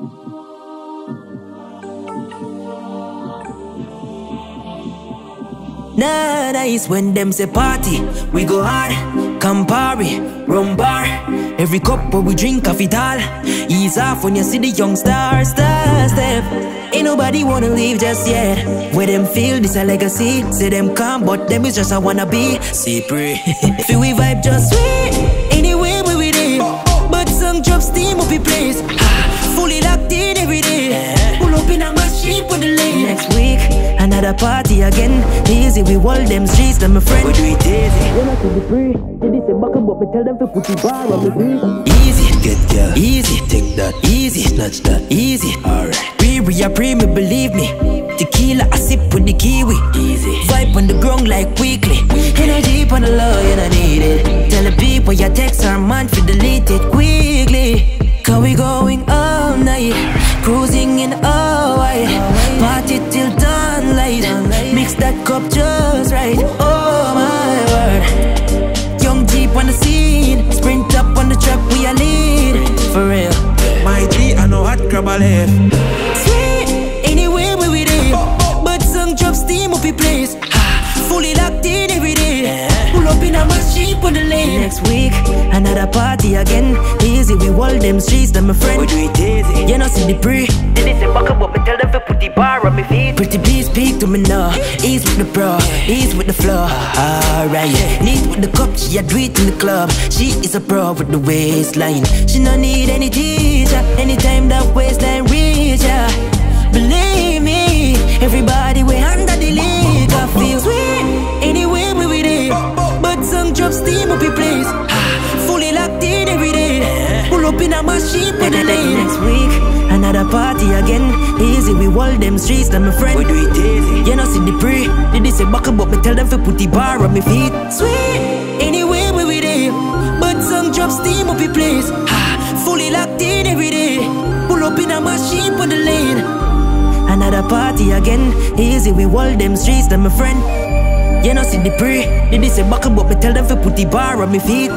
Nah, nice when them say party. We go hard, Campari, rum bar. Every cup where we drink coffee tall. Ease off when you see the young star, star step. Ain't nobody wanna leave just yet. Where them feel this a legacy. Say them come, but them is just a wanna be. See, pray. feel we vibe just another party again. Easy, we wall them streets, them my friend. We do it easy. When I see the free, they say back but me tell them to put the bar on the beat. Easy, get girl. Easy, take that. Easy, snatch that. Easy, alright. Pre, we are pre, me believe me. Tequila, I sip with the kiwi. Easy. Vibe on the ground like weekly. Energy on the low, you don't need it. Tell the people your text are man for delete it quickly. Cause we going all night. Cruising in all white. Party till dawn light. Mix that cup just right. Oh my word. Young Jeep on the scene. Sprint up on the track, we are lead. For real. My G, I know hot crab a left. Sweet, anywhere where we live. But some drop steam up in place. Fully locked in every day. Pull up in a machine on the lane. Next week, another party again. Easy, we wall them streets, them my friend. We do it easy. You know, see the pre. Then they say, buck up, me tell them to put the bar on my feet. Pretty please speak to me now. Ease with the bro, ease with the flow. Alright, neat with the cup, she a do it in the club. She is a pro with the waistline. She no need any teacher. Anytime that waistline reach her. Believe me, everybody we under the league. I feel sweet anywhere we with it. But some drop steam up in place. Fully locked in every day. Pull up in a machine for the lane. Next week, another party again. Easy, we wall them streets, them my friend. We do it easy. You know, see the pre. Did they say back up, me tell them to put the bar on my feet. Sweet, anywhere we with it. But some drop steam up in place. Ah, Fully locked in every day. Pull up in a machine for the lane. Another party again. Easy, we wall them streets, them my friend. You know, see the pre. Did they say back up, me tell them to put the bar on my feet.